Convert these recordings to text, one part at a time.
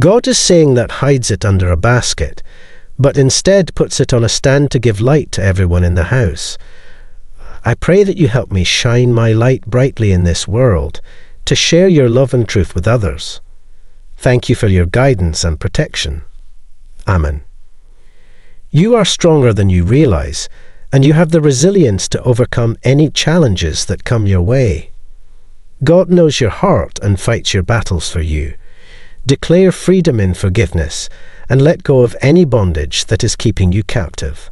God is saying that hides it under a basket, but instead puts it on a stand to give light to everyone in the house. I pray that you help me shine my light brightly in this world, to share your love and truth with others. Thank you for your guidance and protection. Amen. You are stronger than you realize, and you have the resilience to overcome any challenges that come your way. God knows your heart and fights your battles for you. Declare freedom in forgiveness and let go of any bondage that is keeping you captive.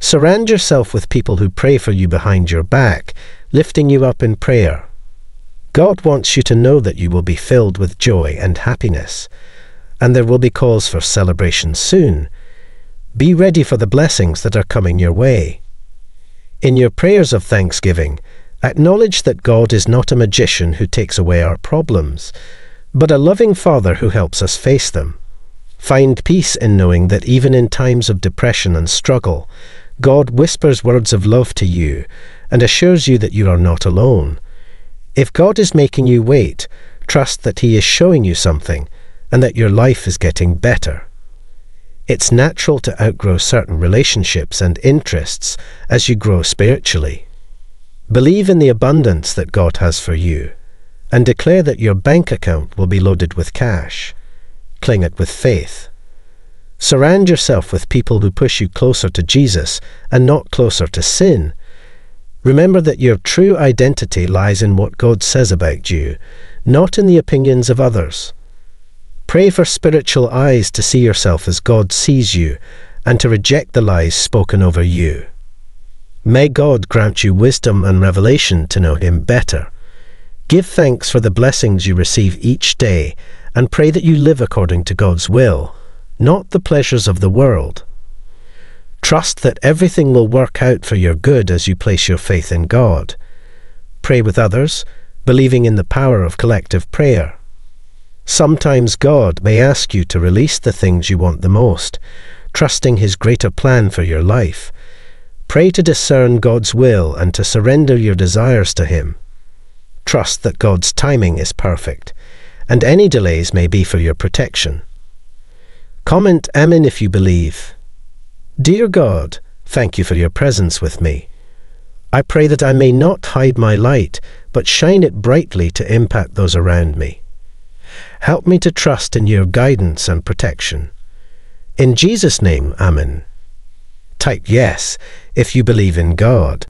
Surround yourself with people who pray for you behind your back, lifting you up in prayer. God wants you to know that you will be filled with joy and happiness, and there will be calls for celebration soon. Be ready for the blessings that are coming your way. In your prayers of thanksgiving, acknowledge that God is not a magician who takes away our problems, but a loving Father who helps us face them. Find peace in knowing that even in times of depression and struggle, God whispers words of love to you and assures you that you are not alone. If God is making you wait, trust that He is showing you something and that your life is getting better. It's natural to outgrow certain relationships and interests as you grow spiritually. Believe in the abundance that God has for you and declare that your bank account will be loaded with cash. Cling it with faith. Surround yourself with people who push you closer to Jesus and not closer to sin. Remember that your true identity lies in what God says about you, not in the opinions of others. Pray for spiritual eyes to see yourself as God sees you and to reject the lies spoken over you. May God grant you wisdom and revelation to know Him better. Give thanks for the blessings you receive each day and pray that you live according to God's will not the pleasures of the world. Trust that everything will work out for your good as you place your faith in God. Pray with others, believing in the power of collective prayer. Sometimes God may ask you to release the things you want the most, trusting His greater plan for your life. Pray to discern God's will and to surrender your desires to Him. Trust that God's timing is perfect, and any delays may be for your protection. Comment Amen if you believe. Dear God, thank you for your presence with me. I pray that I may not hide my light, but shine it brightly to impact those around me. Help me to trust in your guidance and protection. In Jesus' name, Amen. Type yes if you believe in God.